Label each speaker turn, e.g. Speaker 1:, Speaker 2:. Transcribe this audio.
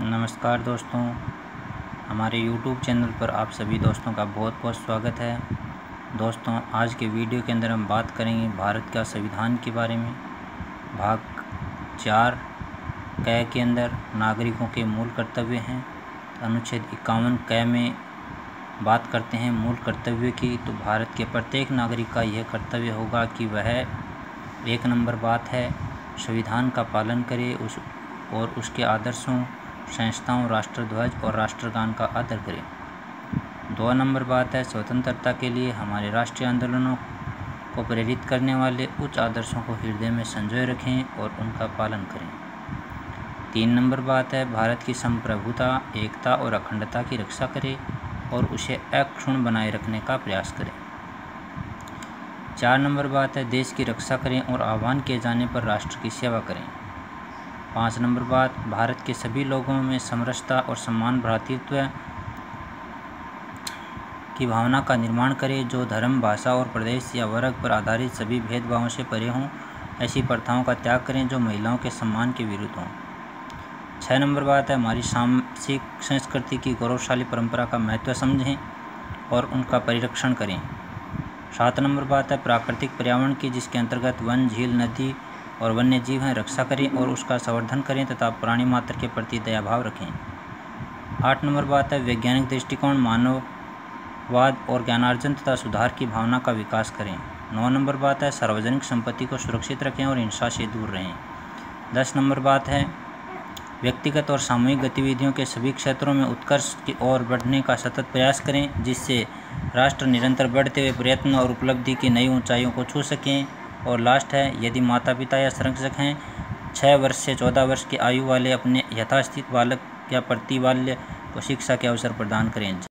Speaker 1: नमस्कार दोस्तों, हमारे YouTube चैनल पर आप सभी दोस्तों का बहुत बहुत स्वागत है। दोस्तों, आज के वीडियो के अंदर हम बात करेंगे भारत का संविधान के बारे में। भाग चार, कै के अंदर नागरिकों के मूल कर्तव्य हैं। अनुच्छेद इक्यावन कै में बात करते हैं मूल कर्तव्य की तो भारत के प्रत्येक नागरिक का यह कर्तव्य होगा कि वह एक नंबर बात है, संविधान का पालन करे उस और उसके आदर्शों संस्थाओं, राष्ट्रध्वज और राष्ट्रगान का आदर करें। दो नंबर बात है स्वतंत्रता के लिए हमारे राष्ट्रीय आंदोलनों को प्रेरित करने वाले उच्च आदर्शों को हृदय में संजोए रखें और उनका पालन करें। तीन नंबर बात है भारत की संप्रभुता, एकता और अखंडता की रक्षा करें और उसे अक्षुण बनाए रखने का प्रयास करें। चार नंबर बात है देश की रक्षा करें और आह्वान किए जाने पर राष्ट्र की सेवा करें। पाँच नंबर बात, भारत के सभी लोगों में समरसता और सम्मान भ्रातृत्व की भावना का निर्माण करें जो धर्म, भाषा और प्रदेश या वर्ग पर आधारित सभी भेदभावों से परे हों, ऐसी प्रथाओं का त्याग करें जो महिलाओं के सम्मान के विरुद्ध हों। छः नंबर बात है, हमारी सामसिक संस्कृति की गौरवशाली परंपरा का महत्व समझें और उनका परिरक्षण करें। सात नंबर बात है, प्राकृतिक पर्यावरण की, जिसके अंतर्गत वन, झील, नदी और वन्य जीव हैं, रक्षा करें और उसका संवर्धन करें तथा प्राणी मात्र के प्रति दयाभाव रखें। आठ नंबर बात है, वैज्ञानिक दृष्टिकोण, मानववाद और ज्ञानार्जन तथा सुधार की भावना का विकास करें। नौ नंबर बात है, सार्वजनिक संपत्ति को सुरक्षित रखें और हिंसा से दूर रहें। दस नंबर बात है, व्यक्तिगत और सामूहिक गतिविधियों के सभी क्षेत्रों में उत्कर्ष की ओर बढ़ने का सतत प्रयास करें, जिससे राष्ट्र निरंतर बढ़ते हुए प्रयत्न और उपलब्धि की नई ऊंचाइयों को छू सकें। और लास्ट है, यदि माता पिता या संरक्षक हैं छः वर्ष से चौदह वर्ष की आयु वाले अपने यथास्थित बालक या प्रतिबाल्य को शिक्षा के अवसर प्रदान करें।